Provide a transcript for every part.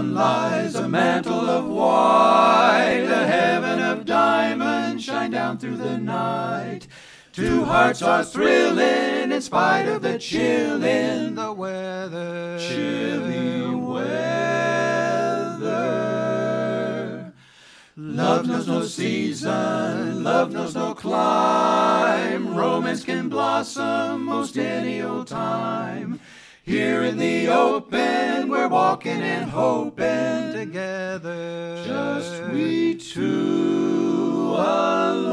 beyond lies a mantle of white, a heaven of diamonds shine down through the night. Two hearts are thrilling in spite of the chill in the weather. Chilly weather. Love knows no season, love knows no clime. Romance can blossom most any old time. Here in the open, we're walking and hoping together. Just we two alone.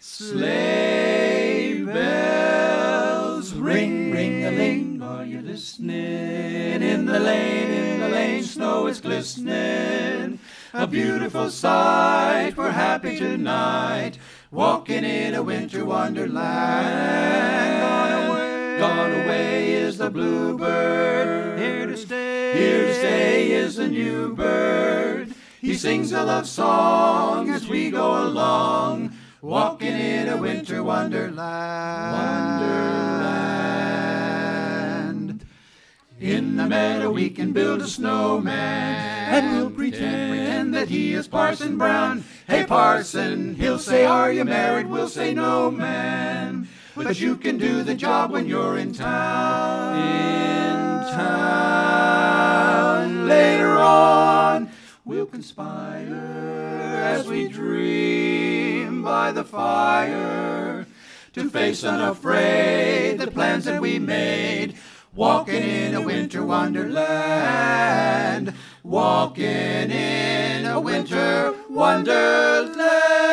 Sleigh bells ring, ring a ling. Are you listening? In the lane, in the lane, snow is glistening. A beautiful sight. We're happy tonight, walking in a winter wonderland. Gone away, is the bluebird. Here to stay, here to stay is the new bird. He sings a love song as we go along, walking in a winter wonderland. Wonderland. In the meadow we can build a snowman, and we'll pretend, pretend that he is Parson Brown. Hey Parson, he'll say, Are you married? We'll say, No, man. But you can do the job when you're in town. In town. Later on, we'll conspire as we dream by the fire to face unafraid the plans that we made. Walking in a winter wonderland, walking in a winter wonderland.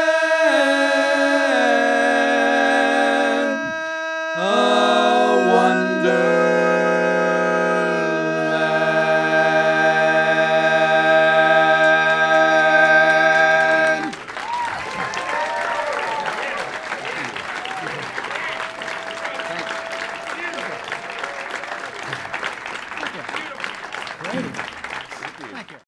Great.